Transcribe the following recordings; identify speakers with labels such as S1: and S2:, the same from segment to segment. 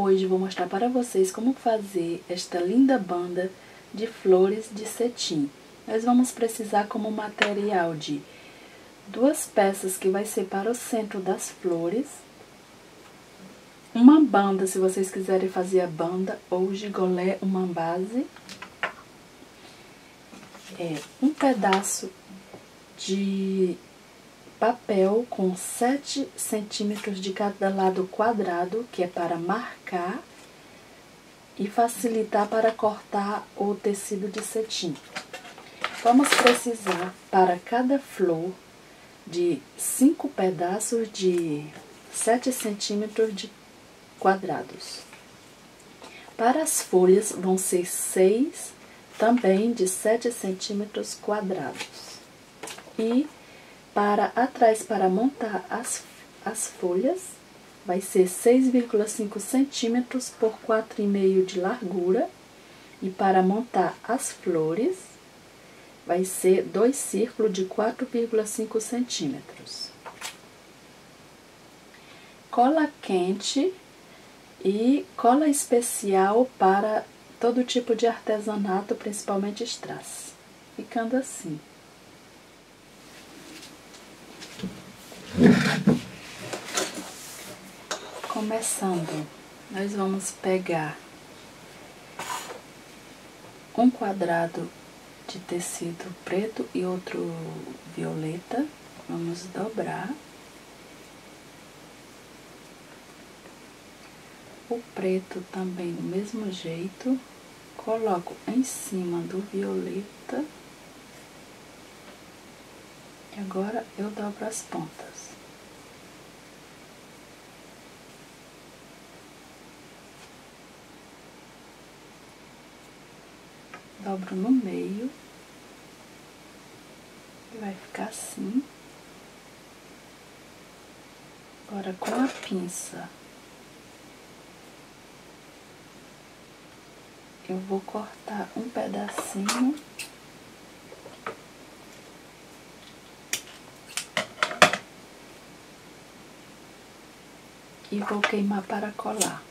S1: Hoje vou mostrar para vocês como fazer esta linda banda de flores de cetim. Nós vamos precisar como material de duas peças que vai ser para o centro das flores, uma banda, se vocês quiserem fazer a banda, ou gigolé, uma base, é, um pedaço de papel com 7 centímetros de cada lado quadrado, que é para marcar e facilitar para cortar o tecido de cetim. Vamos precisar para cada flor de 5 pedaços de 7 centímetros de quadrados. Para as folhas vão ser 6 também de 7 centímetros quadrados. E para atrás, para montar as, as folhas, vai ser 6,5 centímetros por 4,5 de largura. E para montar as flores, vai ser dois círculos de 4,5 centímetros. Cola quente e cola especial para todo tipo de artesanato, principalmente strass. Ficando assim. Começando, nós vamos pegar um quadrado de tecido preto e outro violeta, vamos dobrar. O preto também do mesmo jeito, coloco em cima do violeta Agora eu dobro as pontas. Dobro no meio. E vai ficar assim. Agora com a pinça. Eu vou cortar um pedacinho e vou queimar para colar.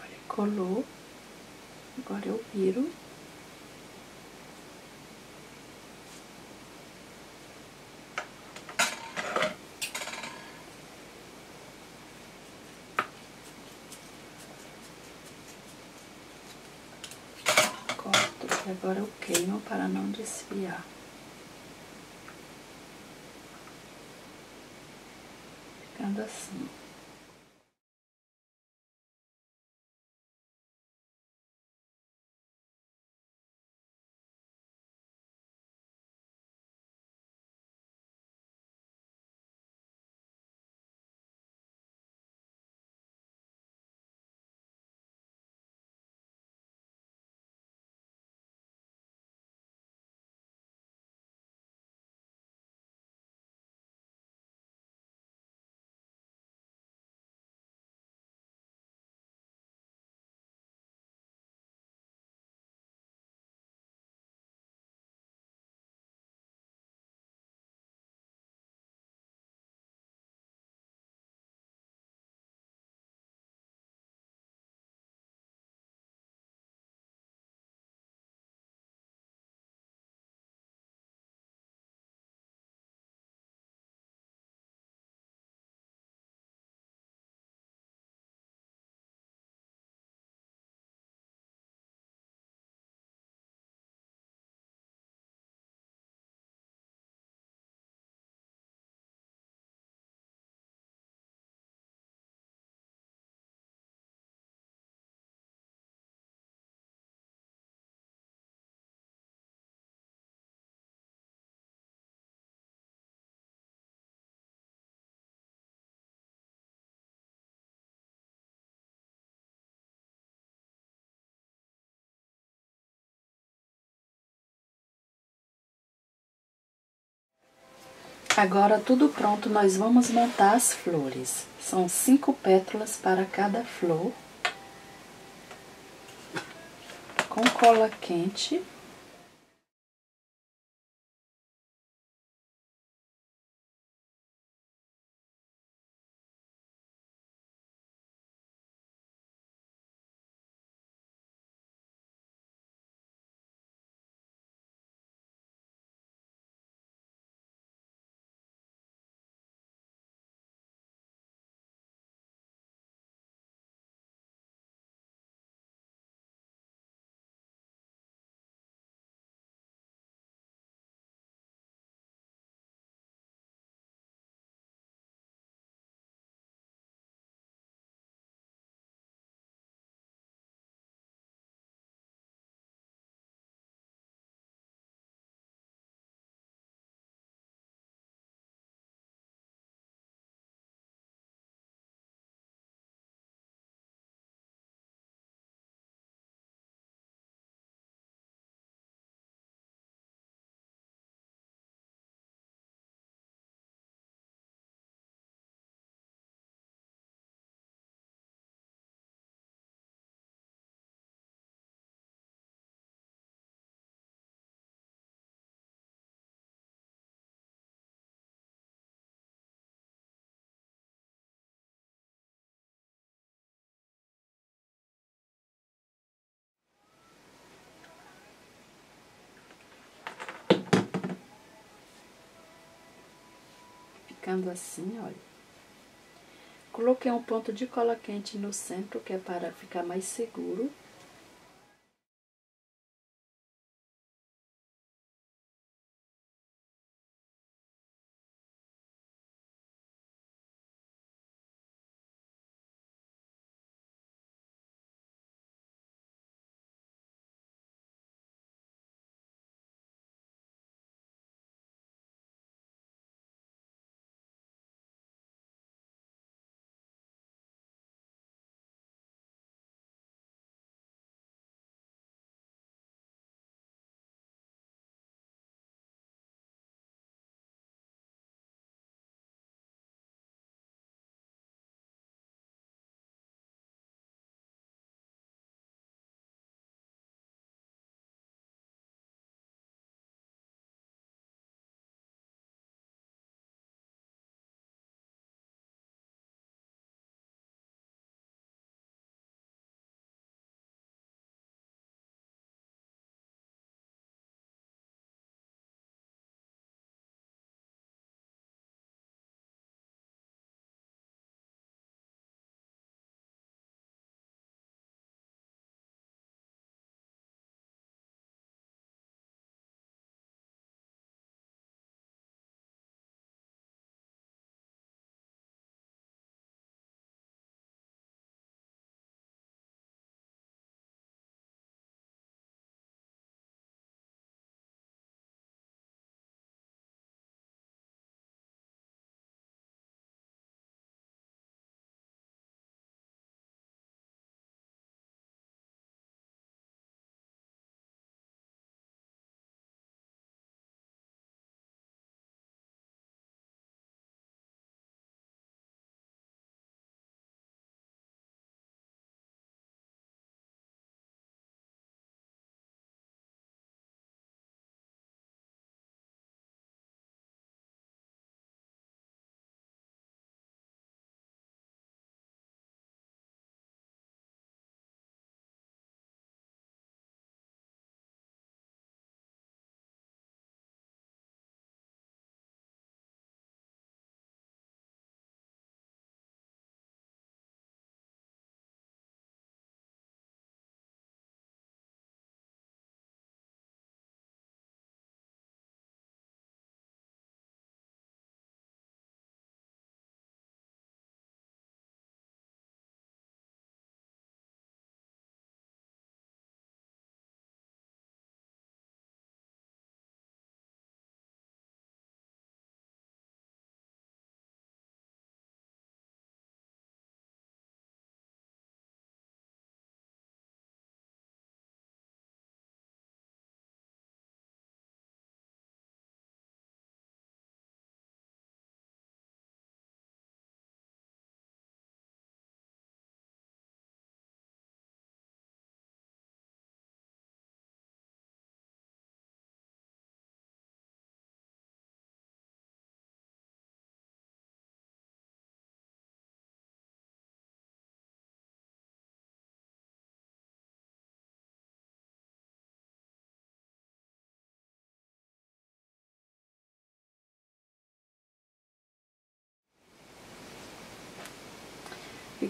S1: Olha, colou. Agora eu viro. E agora eu queimo para não desfiar. Ficando assim. Agora, tudo pronto, nós vamos montar as flores. São cinco pétalas para cada flor. Com cola quente. Ficando assim, olha. Coloquei um ponto de cola quente no centro, que é para ficar mais seguro.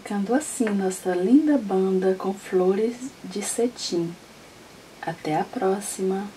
S1: Ficando assim nossa linda banda com flores de cetim. Até a próxima!